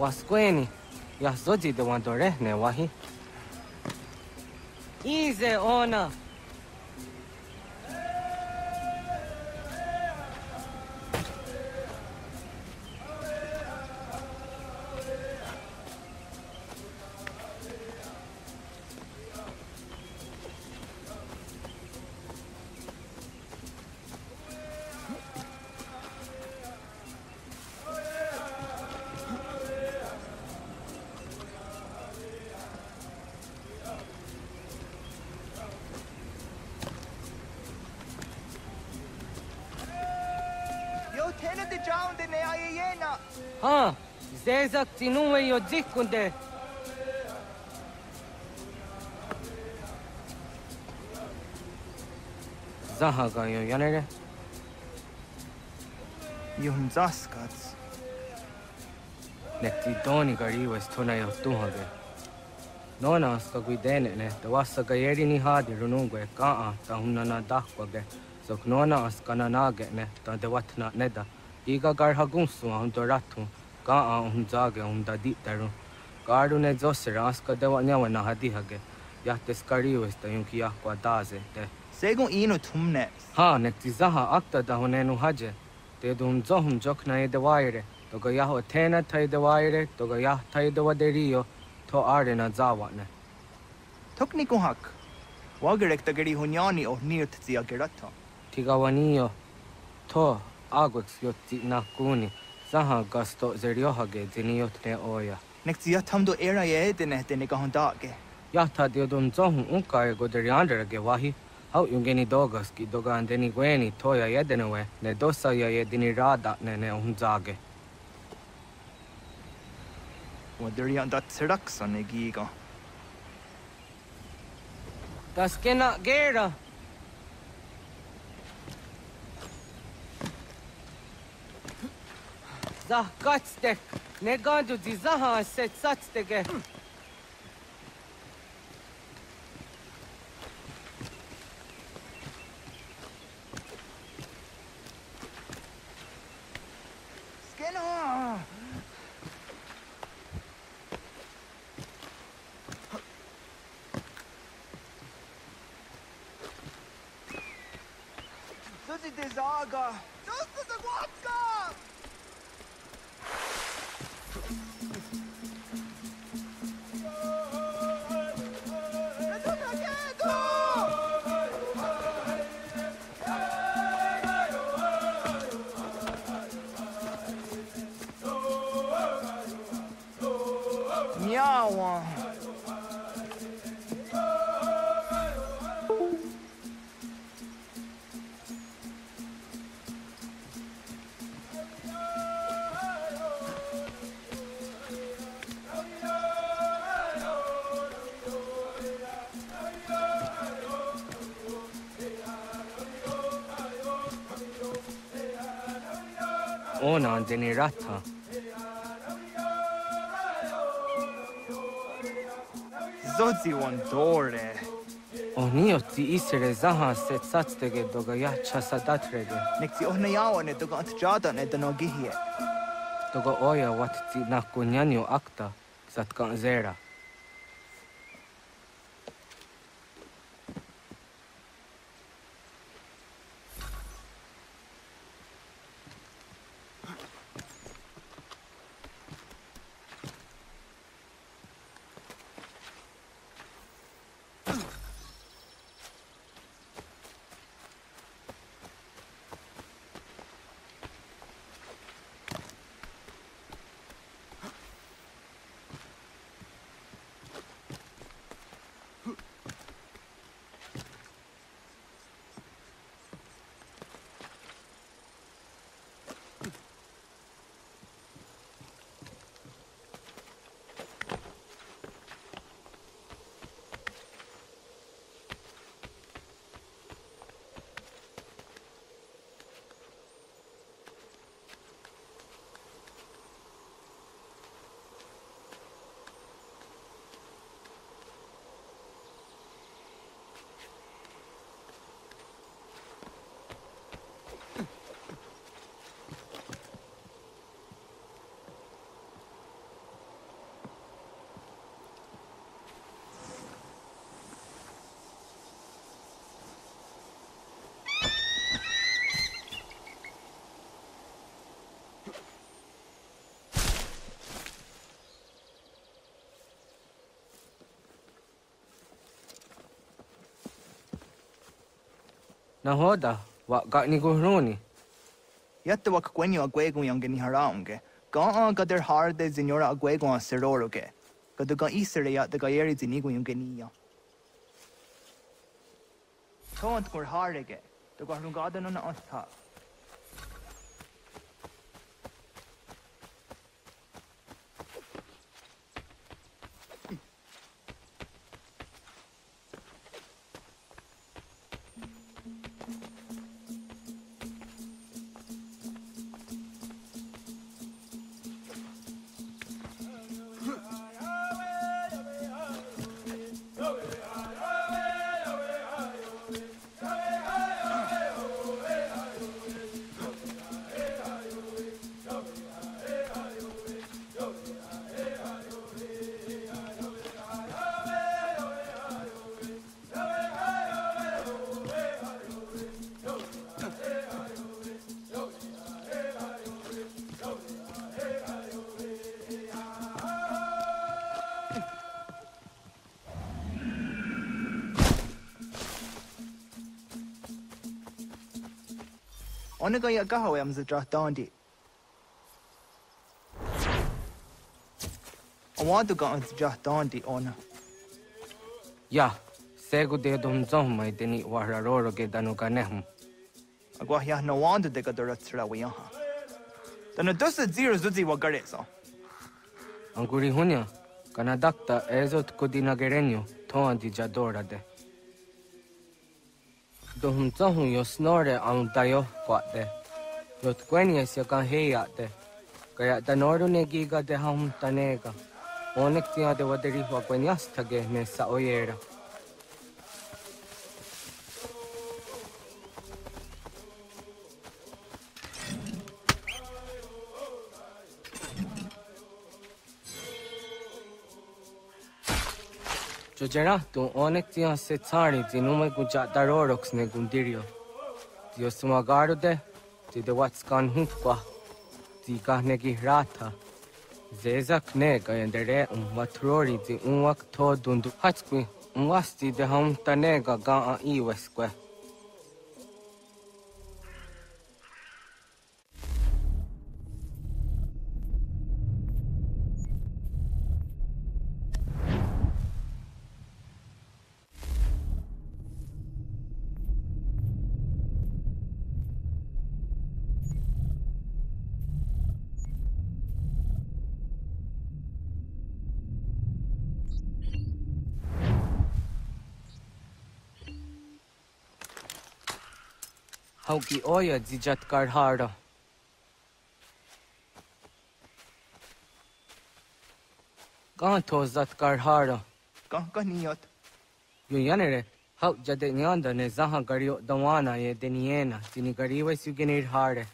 Wasqueni. yasoji de wandore ne wahi. ize ona. ها زيزك تنوي يوديك كنده Zahaga ju janere. Juhun zaskats. Nekti tooni ka riives tunne jo tuhage. Noona aska kui teene nehte vasta ka erini haadi runungue kaa ta hunnana tahkuage. Sok noona askana naage nehta te vatna neda. Iga garhagunsu hunto ratun, gaa hunzage hunda ditaru. Garune zosera aska dewa newa nahadihage. Yahtes kariwesta yunki yahkwa daze te. Segun ino tumne. Ha, nektizaha akta dahunenu haje. Te dum zohum jokna e dewaire. Toga yaho tena tai dewaire, toga yah tai dewa deriyo, to are na zawane. Tokni kuhak. Wagerek tagari hunyani oh nirtzi ageratto. Tigawaniyo. To, Agwix jotti nakuni, sahan kasto zerjohage ziniot ne oja. Nekti jathamdo era ja etene tene kahon taake. Jathat jodun zohun unkaare goderiandarage vahi. Hau jungeni dogas ki dogan deni gweni toja jedenewe, ne dosa ja jedini rada ne ne unzage. Waderianda tseraksa ne giga. Taskena gera! Zah kaçtek. Ne gandu di zaha set saçtege. Skeno! Susi desaga! Susi! y'all want. Onan deni ratha. Zodzi one dore. Oni otti isere zaha set satstege doga ya chasadatrege. Nexi ohna yawa ne doga ant jada ne dano gihie. Doga oya watti na kunyanyo akta zatkan zera. Nahoda, wakak ni kuhruni. Yatta wak kwenyo agwegun yang gini haraunge. Gaan gader harde zinyora agwegun seroruge. Gaduga isere yat the gayeri zinigun yung geniya. Taunt kur harige. The gahrungadan on the gada na asta. Ona ga ya gaho am za dra dandi. Awadu ga an dra dandi ona. Ya, segu de dum zom mai deni wa roro ge danu ga nehm. Agwa ya no wanda de ga dra tsra wa yaha. Dana dusa zero zuzi wa gare so. Anguri hunya, kana dakta ezot kudina gerenyo, toan di jadora de. Dohum zohun yo snore ang dayo kwa de. Yot kwenye siya kan heya de. Kaya danoru ne giga de ham tanega. Onek tiya de waderi wa kwenyas tage ne sa oyera. Txoċeratu onek tijan sezzani ti nume kunċaq daroroks ne kundirjo. Ti osuma garude, ti de watskan hukwa, ti kahne gihrata. Zezak nega jendere un matrori ti unwak todundu hatskwi, un wasti de ham tanega gaa iweskwe. Hoki oya dzijat kard hardo. Kan tozat kard hardo. Kan kaniyot. Yuyanere, hau jade nyanda ne zaha gariyo dawana ye deniena, tini gariwe sugenir harde.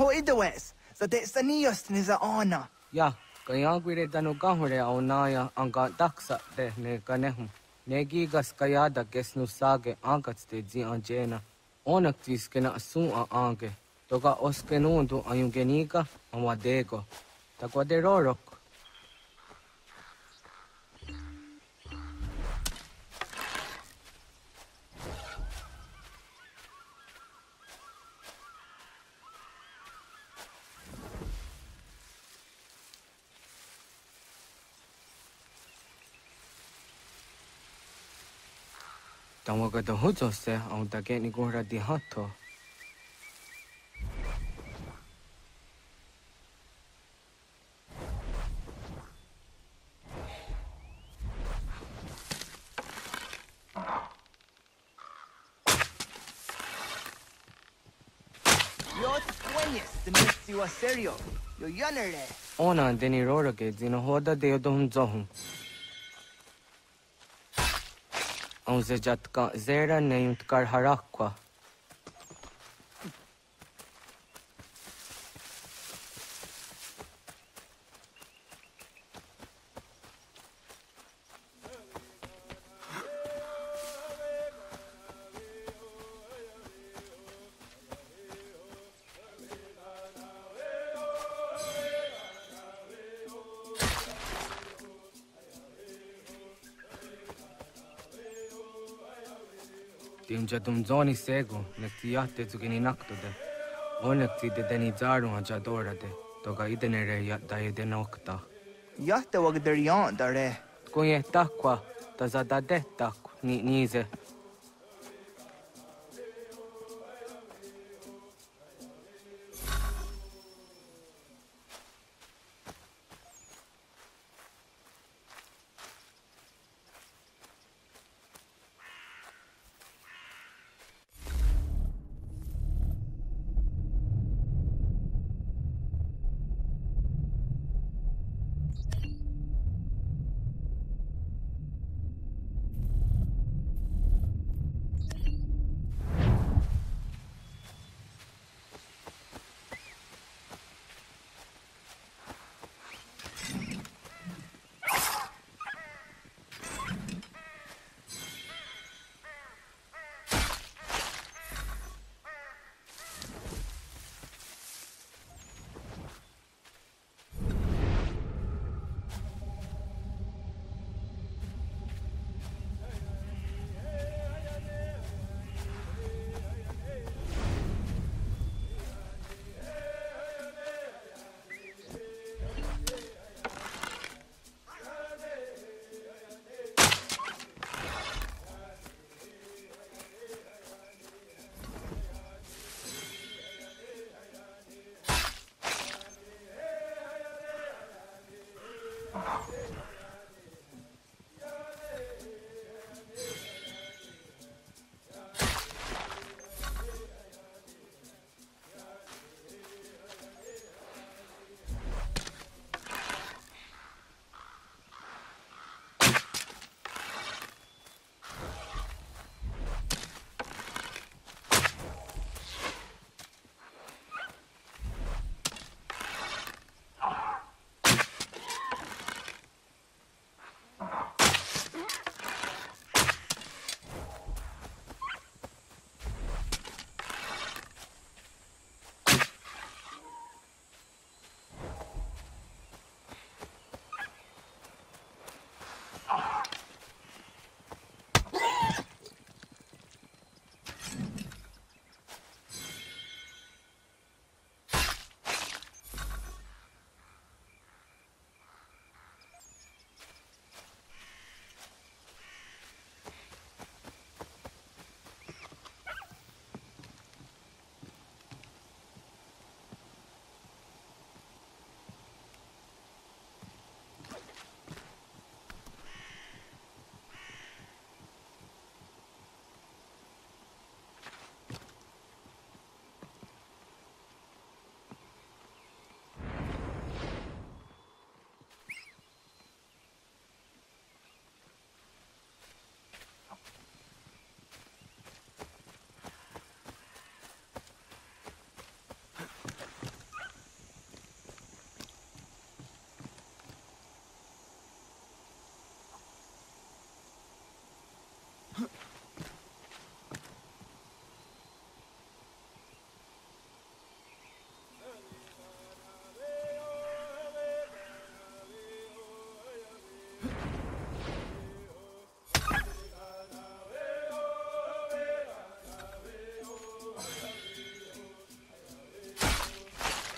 reported to us that it's the nearest in his honor. Yeah, kayagwire dano gahure aunaya anga daksa de ne ganehum. Negigas kayada gesnu sage angats de zi anjena. Onak tiskena sun a ange. Toga oskenundu ayungeniga amadego. Takwa de rorok Ke ni gora di hato. Yo sueñes de mi wa serio. Yo yanere. Ona deni rora ke zino hoda de odom zohum. Au Once jatka zera named Karharakwa. Ne yutkar harakwa. Tim jadum zoni sego ne ti yatte zugini naktude. Onek ti de deni zaru a jadora de. Toga idene re ya da ide nokta. Yatte wag der yan dare. Kunye takwa ta zada de tak ni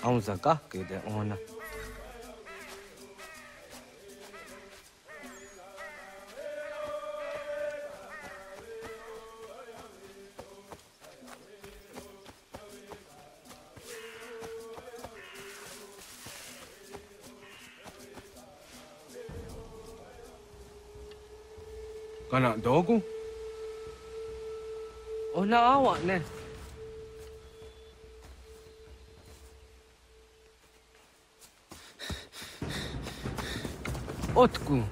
아무사까 그대 어머나 가나 너 구? 어나 아와 네. Otku.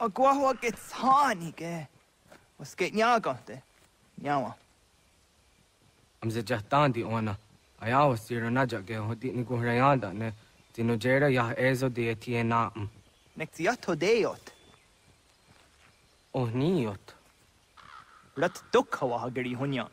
اقوى هو قتسانيك وسكت نياقمت نياوا امزه جهتان دي اونا ايا وسيرو نجا گه هدي نگو رياندا نه تينو جيرا يا ايزو دي تي نا نكتياتو ديوت اونيوت رت دوك هوا هگري هونيان